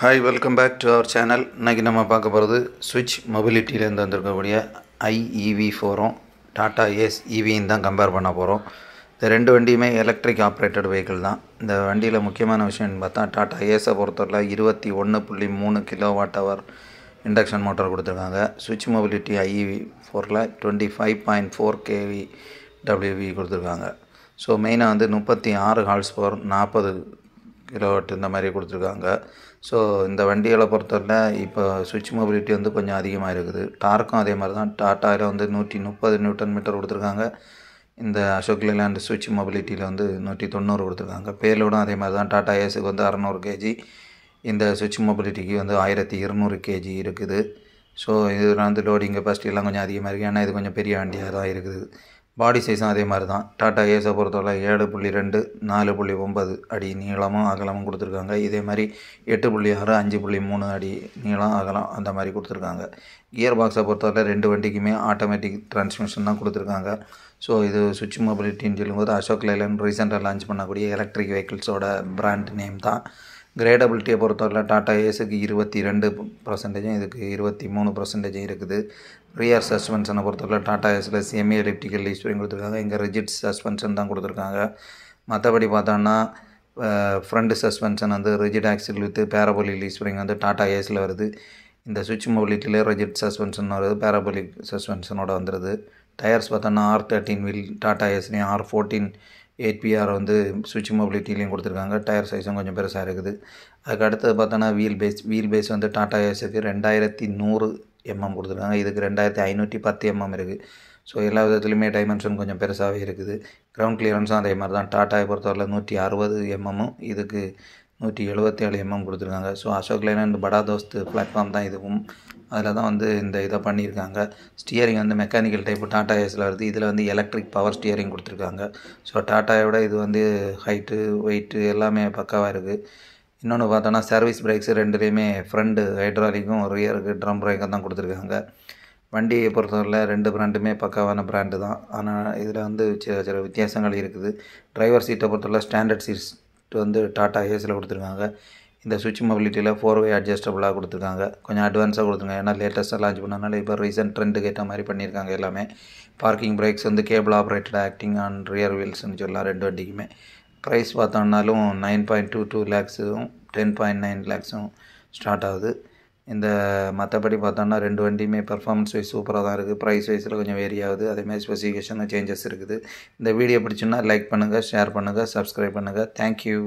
Hi welcome back to our channel இன்றைக்கி நம்ம பார்க்க போகிறது ஸ்விட்ச் மொபிலிட்டியிலேருந்து வந்திருக்கக்கூடிய ஐஇவி ஃபோரும் டாட்டா ஏஸ் இவியும் தான் கம்பேர் பண்ண போகிறோம் இந்த ரெண்டு வண்டியுமே எலக்ட்ரிக் ஆப்ரேட்டட் வெஹிக்கிள் தான். இந்த வண்டியில் முக்கியமான விஷயம்னு பார்த்தா டாட்டா ஏஸை பொறுத்தவரை இருபத்தி ஒன்று புள்ளி மூணு kilo watt hour induction motor கொடுத்துருக்காங்க ஸ்விட்ச் மொபிலிட்டி ஐஇவி ஃபோரில் twenty five point four KV WV கொடுத்துருக்காங்க. ஸோ மெயினாக வந்து முப்பத்தி ஆறு ஹால்ஸ் பவர் நாற்பது கிலோவாட் இந்த மாதிரி கொடுத்துருக்காங்க. ஸோ இந்த வண்டிகளை பொறுத்தவரை இப்போ சுவிட்ச் மொபிலிட்டி வந்து கொஞ்சம் அதிகமாக இருக்குது. டார்க்கும் அதே மாதிரி தான். டாட்டாவில் வந்து நூற்றி முப்பது நியூட்டன் மீட்டர் கொடுத்துருக்காங்க. இந்த அசோக் லேலாண்ட் சுவிட்ச் மொபிலிட்டியில் வந்து நூற்றி தொண்ணூறு கொடுத்துருக்காங்க. பேலோடும் அதே மாதிரி தான். டாட்டா ஏஸுக்கு வந்து அறநூறு கேஜி இந்த சுவிட்ச் மொபிலிட்டிக்கு வந்து ஆயிரத்தி இருநூறு கேஜி இருக்குது. ஸோ இதில் வந்து லோடிங் கெப்பாசிட்டிலாம் கொஞ்சம் அதிகமாக இருக்குது ஏன்னா இது கொஞ்சம் பெரிய வண்டியாக தான் இருக்குது. பாடி சைஸும் அதே மாதிரி தான் டாட்டா ஏஸை பொறுத்தவரை ஏழு புள்ளி ரெண்டு நாலு புள்ளி ஒம்பது அடி நீளமும் அகலமும் கொடுத்துருக்காங்க. இதே மாதிரி எட்டு புள்ளி ஆறு அஞ்சு புள்ளி மூணு அடி நீளம் அகலம் அந்த மாதிரி கொடுத்துருக்காங்க. கியர் பாக்ஸை பொறுத்தவரை ரெண்டு வண்டிக்குமே ஆட்டோமேட்டிக் டிரான்ஸ்மிஷன் தான் கொடுத்துருக்காங்க. ஸோ இது சுவிட்ச் மொபிலிட்டின்னு சொல்லும்போது அசோக் லைலன் ரீசெண்டாக லான்ச் பண்ணக்கூடிய எலக்ட்ரிக் வெஹிக்கிள்ஸோட பிராண்ட் நேம் தான். கிரேடபிலிட்டியை பொறுத்தவரை டாட்டா ஏஸுக்கு இருபத்தி ரெண்டு பர்சன்டேஜும் இதுக்கு இருபத்தி மூணு பர்சன்டேஜும் இருக்குது. ரியர் சஸ்பென்ஷனை பொறுத்தவரை டாட்டா ஏஸில் செமி எலிப்டிக்கல் ஈஸ்வரிங் கொடுத்துருக்காங்க. இங்கே ரிஜிட் சஸ்பென்ஷன் தான் கொடுத்துருக்காங்க. மற்றபடி பார்த்தோன்னா ஃப்ரண்ட் சஸ்பென்ஷன் வந்து ரிஜிட் ஆக்சில் வித்து பேரபோலிக் ஈஸ்வரிங் வந்து டாட்டா ஏஸில் வருது. இந்த சுவிட்ச் மொபிலிட்டியில் ரிஜிட் சஸ்பென்ஷன் வருது. பேரபோலிக் சஸ்பென்ஷனோட வந்துடுது டயர்ஸ் பார்த்தோன்னா ஆர் தேர்ட்டின் வீல் டாட்டா ஏஸ்லேயும் ஆர் ஃபோர்டீன் எயிட் பிஆர் வந்து சுவிட்ச் மொபிலிட்டிலையும் கொடுத்துருக்காங்க. டயர் சைஸும் கொஞ்சம் பெருசாக இருக்குது. அதுக்கு அடுத்தது பார்த்தோன்னா வீல் பேஸ் வீல் பேஸ் வந்து டாடா ஏஸுக்கு ரெண்டாயிரத்தி நூறு எம்எம் கொடுத்துருக்காங்க. இதுக்கு ரெண்டாயிரத்தி ஐநூற்றி பத்து எம்எம் இருக்குது ஸோ எல்லா விதத்துலையுமே டைமென்ஷன் கொஞ்சம் பெருசாகவே இருக்குது. கிரவுண்ட் கிளியரன்ஸும் அதே மாதிரி தான் டாட்டாவை பொறுத்தவரை நூற்றி அறுபது எம்எம்மும் இதுக்கு நூற்றி எழுபத்தி ஏழு எம்எம் கொடுத்துருக்காங்க. ஸோ அசோக் லைலண்ட் படா தோஸ்த் பிளாட்ஃபார்ம் தான் இதுவும். அதில் தான் வந்து இந்த இதை பண்ணியிருக்காங்க. ஸ்டியரிங் வந்து மெக்கானிக்கல் டைப்பு டாட்டா ஏஸில் வருது. இதில் வந்து எலக்ட்ரிக் பவர் ஸ்டியரிங் கொடுத்துருக்காங்க. ஸோ டாட்டாவோட இது வந்து ஹைட்டு வெயிட்டு எல்லாமே பக்காவாக இருக்குது இன்னொன்று பார்த்தோன்னா சர்வீஸ் பிரேக்ஸு ரெண்டுலேயுமே ஃப்ரண்ட்டு ஹைட்ராலிக்கும் ரியருக்கு ட்ரம் பிரேக்கும் தான் கொடுத்துருக்காங்க. வண்டியை பொறுத்தவரையில் ரெண்டு பிராண்டுமே பக்காவான பிராண்டு தான். ஆனால் இதில் வந்து சில சில வித்தியாசங்கள் இருக்குது. டிரைவர் சீட்டை பொறுத்தவரை ஸ்டாண்டர்ட் சீட்ஸ் வந்து டாட்டா ஹேஸில் கொடுத்துருக்காங்க. இந்த சுவிட்ச் மொபிலிட்டியில் ஃபோர் வே அட்ஜஸ்டபுளாக கொடுத்துருக்காங்க. கொஞ்சம் அட்வான்ஸாக கொடுத்துருக்காங்க ஏன்னா லேட்டஸ்ட்டாக லான்ச் பண்ணனால இப்போ ரீசெண்ட் ட்ரெண்டுக்கு ஏற்ற மாதிரி பண்ணியிருக்காங்க எல்லாமே. பார்க்கிங் பிரேக்ஸ் வந்து cable operated acting on rear வீல்ஸ்னு சொல்லலாம் ரெண்டு வண்டிக்குமே. ப்ரைஸ் பார்த்தோம்னாலும் நைன் பாயிண்ட் டூ டூ லேக்ஸும் டென் பாயிண்ட் நைன் லேக்ஸும் ஸ்டார்ட் ஆகுது. இந்த மற்றபடி பார்த்தோன்னா ரெண்டு வண்டியுமே பெர்ஃபார்மன்ஸ் வைஸ் சூப்பராக தான் இருக்குது ப்ரைஸ் வைஸில் கொஞ்சம் வேரி ஆகுது. அதேமாதிரி ஸ்பெசிஃபிகேஷனும் சேஞ்சஸ் இருக்குது. இந்த வீடியோ பிடிச்சுன்னா லைக் பண்ணுங்கள் ஷேர் பண்ணுங்கள் சப்ஸ்கிரைப் பண்ணுங்கள் தேங்க்யூ